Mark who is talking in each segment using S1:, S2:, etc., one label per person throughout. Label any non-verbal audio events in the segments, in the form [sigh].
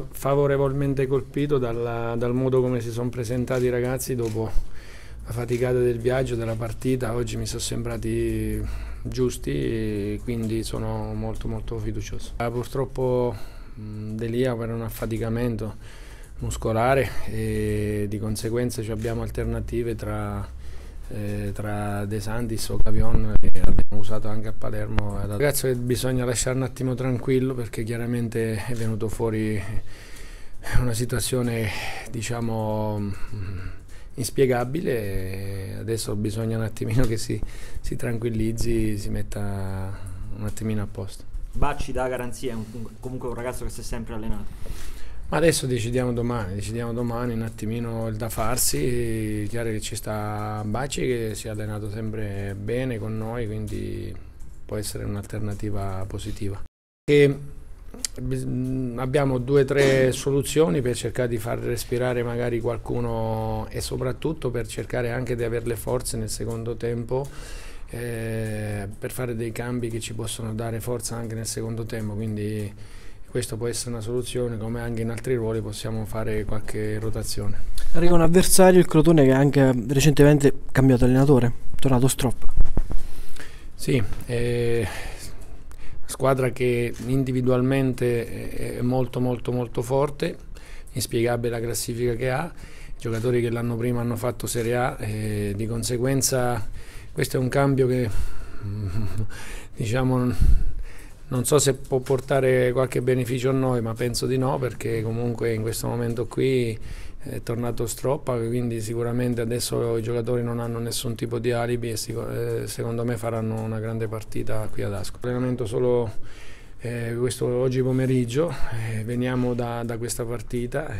S1: particolarmente colpito dalla, dal modo come si sono presentati i ragazzi dopo la faticata del viaggio, della partita. Oggi mi sono sembrati giusti e quindi sono molto molto fiducioso. Ah, purtroppo Delia per un affaticamento muscolare e di conseguenza abbiamo alternative tra, eh, tra De Santis o Cavion che abbiamo usato anche a Palermo. Ragazzo che bisogna lasciare un attimo tranquillo perché chiaramente è venuto fuori una situazione diciamo inspiegabile adesso bisogna un attimino che si, si tranquillizzi, si metta un attimino a posto.
S2: Bacci dà garanzia, è comunque un ragazzo che si è sempre allenato.
S1: Ma adesso decidiamo domani, decidiamo domani un attimino il da farsi, chiaro che ci sta Bacci che si è allenato sempre bene con noi, quindi può essere un'alternativa positiva. E abbiamo due o tre soluzioni per cercare di far respirare magari qualcuno e soprattutto per cercare anche di avere le forze nel secondo tempo eh, per fare dei cambi che ci possono dare forza anche nel secondo tempo quindi questo può essere una soluzione come anche in altri ruoli possiamo fare qualche rotazione.
S3: Arriva un avversario il Crotone che ha anche recentemente cambiato allenatore tornato Strop.
S1: Sì eh, squadra che individualmente è molto molto molto forte, inspiegabile la classifica che ha, giocatori che l'anno prima hanno fatto Serie A e di conseguenza questo è un cambio che [laughs] diciamo non so se può portare qualche beneficio a noi, ma penso di no perché comunque in questo momento qui è tornato Stroppa, quindi sicuramente adesso i giocatori non hanno nessun tipo di alibi e eh, secondo me faranno una grande partita qui ad Asco. Allenamento solo eh, questo oggi pomeriggio, eh, veniamo da, da, questa partita.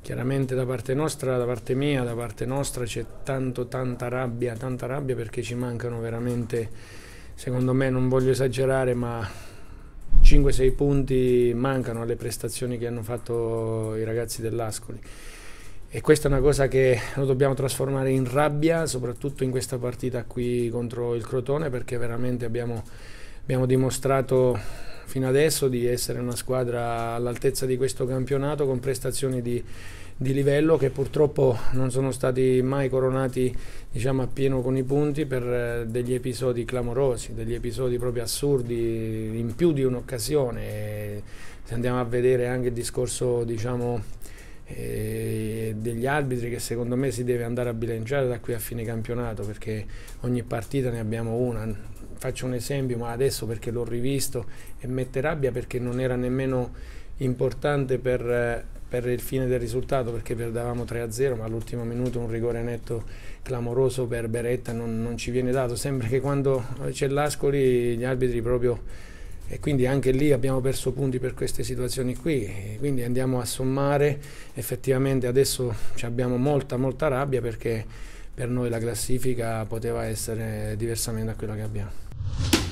S1: Chiaramente da parte nostra, da parte mia, da parte nostra c'è tanto tanta rabbia, tanta rabbia perché ci mancano veramente, secondo me non voglio esagerare, ma 5-6 punti mancano alle prestazioni che hanno fatto i ragazzi dell'Ascoli. E questa è una cosa che lo dobbiamo trasformare in rabbia, soprattutto in questa partita qui contro il Crotone, perché veramente abbiamo, abbiamo dimostrato fino adesso di essere una squadra all'altezza di questo campionato con prestazioni di, di, livello che purtroppo non sono stati mai coronati diciamo, a pieno con i punti per eh, degli episodi clamorosi, degli episodi proprio assurdi in più di un'occasione. Se andiamo a vedere anche il discorso diciamo, eh, degli arbitri che secondo me si deve andare a bilanciare da qui a fine campionato perché ogni partita ne abbiamo una. Faccio un esempio, ma adesso perché l'ho rivisto e mette rabbia perché non era nemmeno importante per, per il fine del risultato perché perdavamo 3-0 ma all'ultimo minuto un rigore netto clamoroso per Beretta non, non ci viene dato. Sembra che quando c'è l'Ascoli gli arbitri proprio e quindi anche lì abbiamo perso punti per queste situazioni qui, quindi andiamo a sommare, effettivamente adesso abbiamo molta molta rabbia perché per noi la classifica poteva essere diversamente da quella che abbiamo.